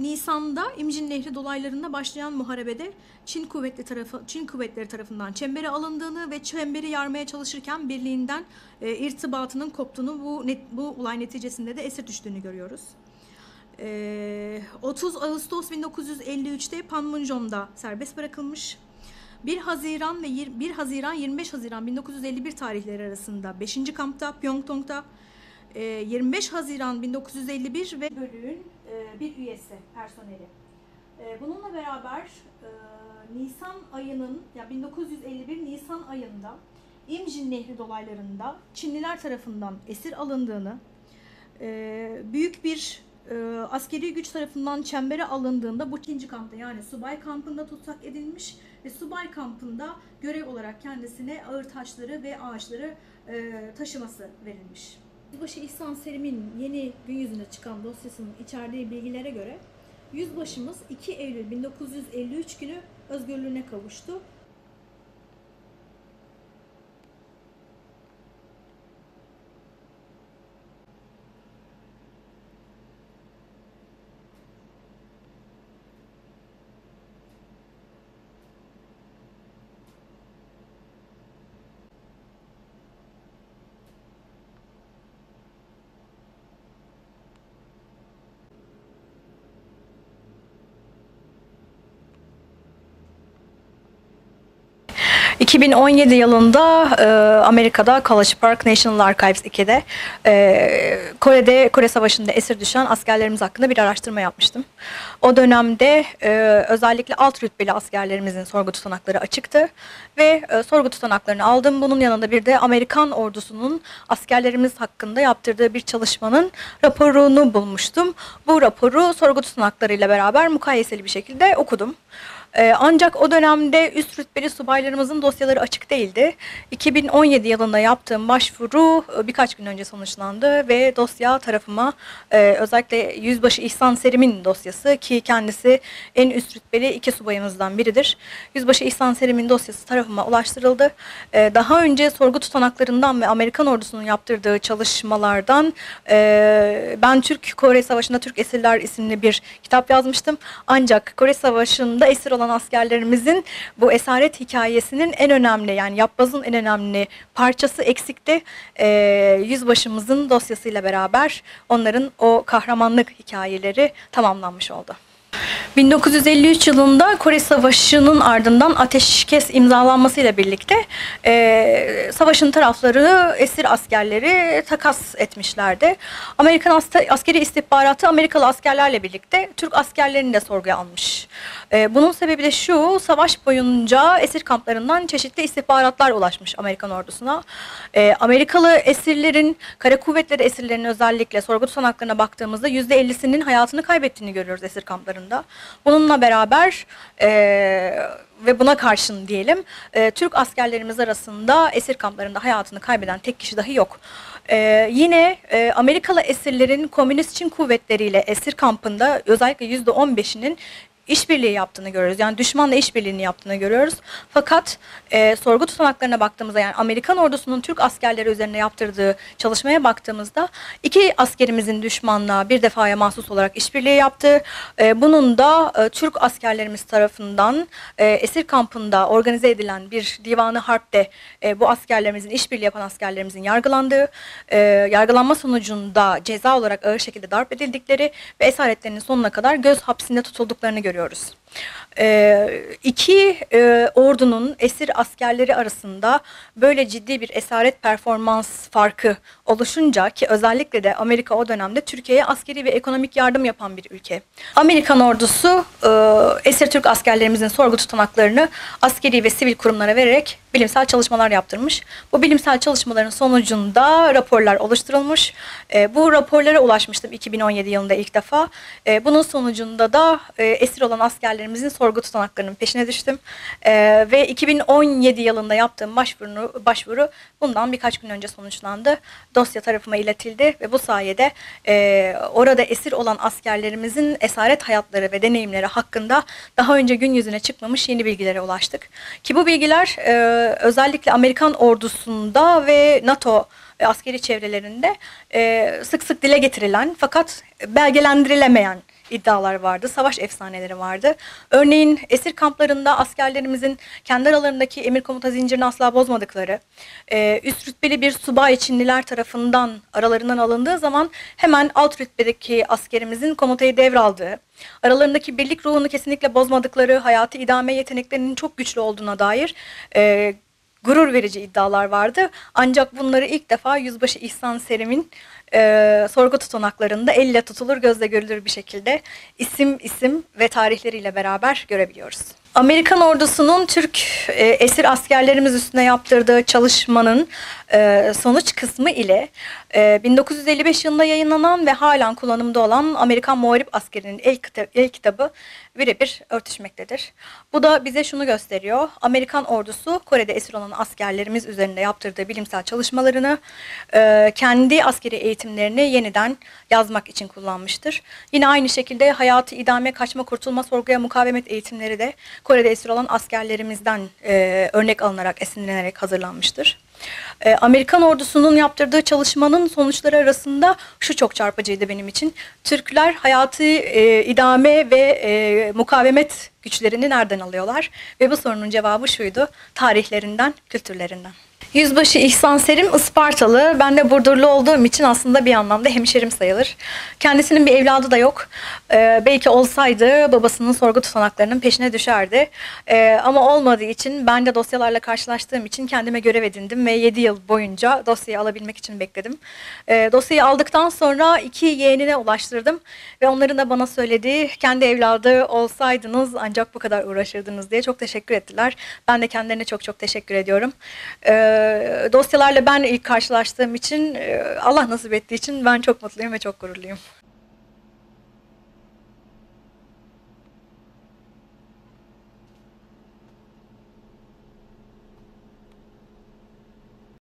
Nisan'da İmcin Nehri dolaylarında başlayan muharebede Çin kuvvetli tarafı Çin kuvvetleri tarafından çembere alındığını ve çemberi yarmaya çalışırken birliğinden e, irtibatının koptuğunu bu net, bu olay neticesinde de esir düştüğünü görüyoruz. E, 30 Ağustos 1953'te Panmunjom'da serbest bırakılmış. 1 Haziran ve 1 Haziran 25 Haziran 1951 tarihleri arasında 5. kampta Pyeongtaung'da 25 e, Haziran 1951 ve bölüğün bir üyesi personeli. E, bununla beraber Nisan ayının ya 1951 Nisan ayında İmjin Nehri dolaylarında Çinliler tarafından esir alındığını, büyük bir askeri güç tarafından çembere alındığında bu ikinci kampta yani subay kampında tutsak edilmiş ve subay kampında görev olarak kendisine ağır taşları ve ağaçları taşıması verilmiş. Yüzbaşı İhsan Selim'in yeni gün yüzüne çıkan dosyasının içerdiği bilgilere göre Yüzbaşımız 2 Eylül 1953 günü özgürlüğüne kavuştu 2017 yılında e, Amerika'da College Park National Archives 2'de e, Kore'de Kore Savaşı'nda esir düşen askerlerimiz hakkında bir araştırma yapmıştım. O dönemde e, özellikle alt rütbeli askerlerimizin sorgu tutanakları açıktı ve e, sorgu tutanaklarını aldım. Bunun yanında bir de Amerikan ordusunun askerlerimiz hakkında yaptırdığı bir çalışmanın raporunu bulmuştum. Bu raporu sorgu tutanaklarıyla beraber mukayeseli bir şekilde okudum. Ee, ancak o dönemde üst rütbeli subaylarımızın dosyaları açık değildi. 2017 yılında yaptığım başvuru e, birkaç gün önce sonuçlandı ve dosya tarafıma e, özellikle Yüzbaşı İhsan Serim'in dosyası ki kendisi en üst rütbeli iki subayımızdan biridir. Yüzbaşı İhsan Serim'in dosyası tarafıma ulaştırıldı. E, daha önce sorgu tutanaklarından ve Amerikan ordusunun yaptırdığı çalışmalardan ben Türk Kore Savaşı'nda Türk Esirler isimli bir kitap yazmıştım. Ancak Kore Savaşı'nda esir olan olan askerlerimizin bu esaret hikayesinin en önemli yani yapbazın en önemli parçası eksikti. E, yüzbaşımızın dosyasıyla beraber onların o kahramanlık hikayeleri tamamlanmış oldu. 1953 yılında Kore Savaşı'nın ardından ateşkes imzalanmasıyla birlikte e, savaşın tarafları esir askerleri takas etmişlerdi. Amerikan askeri istihbaratı Amerikalı askerlerle birlikte Türk askerlerini de sorguya almış. E, bunun sebebi de şu, savaş boyunca esir kamplarından çeşitli istihbaratlar ulaşmış Amerikan ordusuna. E, Amerikalı esirlerin, kara kuvvetleri esirlerinin özellikle sorgu tutanaklarına baktığımızda %50'sinin hayatını kaybettiğini görüyoruz esir kamplarında. Bununla beraber e, ve buna karşın diyelim e, Türk askerlerimiz arasında esir kamplarında hayatını kaybeden tek kişi dahi yok. Ee, yine e, Amerikalı esirlerin komünist Çin kuvvetleriyle esir kampında özellikle %15'inin işbirliği yaptığını görüyoruz. Yani düşmanla işbirliğini yaptığını görüyoruz. Fakat e, sorgu tutanaklarına baktığımızda yani Amerikan ordusunun Türk askerleri üzerine yaptırdığı çalışmaya baktığımızda iki askerimizin düşmanla bir defaya mahsus olarak işbirliği yaptığı, e, bunun da e, Türk askerlerimiz tarafından e, esir kampında organize edilen bir divanı harpte e, bu askerlerimizin işbirliği yapan askerlerimizin yargılandığı, e, yargılanma sonucunda ceza olarak ağır şekilde darp edildikleri ve esaretlerinin sonuna kadar göz hapsinde tutulduklarını görüyoruz görüyoruz. Ee, iki e, ordunun esir askerleri arasında böyle ciddi bir esaret performans farkı oluşunca ki özellikle de Amerika o dönemde Türkiye'ye askeri ve ekonomik yardım yapan bir ülke. Amerikan ordusu e, esir Türk askerlerimizin sorgu tutanaklarını askeri ve sivil kurumlara vererek bilimsel çalışmalar yaptırmış. Bu bilimsel çalışmaların sonucunda raporlar oluşturulmuş. E, bu raporlara ulaşmıştım 2017 yılında ilk defa. E, bunun sonucunda da e, esir olan askerlerimizin sorgu tutanaklarının peşine düştüm. E, ve 2017 yılında yaptığım başvuru, başvuru bundan birkaç gün önce sonuçlandı. Dosya tarafıma iletildi ve bu sayede e, orada esir olan askerlerimizin esaret hayatları ve deneyimleri hakkında daha önce gün yüzüne çıkmamış yeni bilgilere ulaştık. Ki bu bilgiler e, özellikle Amerikan ordusunda ve NATO e, askeri çevrelerinde e, sık sık dile getirilen fakat belgelendirilemeyen iddialar vardı, savaş efsaneleri vardı. Örneğin esir kamplarında askerlerimizin kendi aralarındaki emir komuta zincirini asla bozmadıkları, e, üst rütbeli bir subay Çinliler tarafından aralarından alındığı zaman hemen alt rütbedeki askerimizin komutayı devraldığı, aralarındaki birlik ruhunu kesinlikle bozmadıkları, hayatı idame yeteneklerinin çok güçlü olduğuna dair e, gurur verici iddialar vardı. Ancak bunları ilk defa Yüzbaşı İhsan Serim'in e, sorgu tutanaklarında elle tutulur, gözle görülür bir şekilde isim isim ve tarihleriyle beraber görebiliyoruz. Amerikan ordusunun Türk e, esir askerlerimiz üstüne yaptırdığı çalışmanın e, sonuç kısmı ile e, 1955 yılında yayınlanan ve halen kullanımda olan Amerikan Muharip Askeri'nin el, el kitabı birebir örtüşmektedir. Bu da bize şunu gösteriyor. Amerikan ordusu Kore'de esir olan askerlerimiz üzerinde yaptırdığı bilimsel çalışmalarını e, kendi askeri eğitimlerini yeniden yazmak için kullanmıştır. Yine aynı şekilde hayatı idame, kaçma, kurtulma, sorguya mukavemet eğitimleri de Kore'de esir olan askerlerimizden e, örnek alınarak, esinlenerek hazırlanmıştır. E, Amerikan ordusunun yaptırdığı çalışmanın sonuçları arasında şu çok çarpıcıydı benim için. Türkler hayatı e, idame ve e, mukavemet güçlerini nereden alıyorlar? Ve bu sorunun cevabı şuydu. Tarihlerinden, kültürlerinden. Yüzbaşı İhsan Serim Ispartalı. Ben de Burdurlu olduğum için aslında bir anlamda hemşerim sayılır. Kendisinin bir evladı da yok. Ee, belki olsaydı babasının sorgu tutanaklarının peşine düşerdi. Ee, ama olmadığı için ben de dosyalarla karşılaştığım için kendime görev edindim ve 7 yıl boyunca dosyayı alabilmek için bekledim. Ee, dosyayı aldıktan sonra iki yeğenine ulaştırdım ve onların da bana söylediği kendi evladı olsaydınız ancak bu kadar uğraşırdınız diye çok teşekkür ettiler. Ben de kendilerine çok çok teşekkür ediyorum. Ee, dosyalarla ben ilk karşılaştığım için e, Allah nasip ettiği için ben çok mutluyum ve çok gururluyum.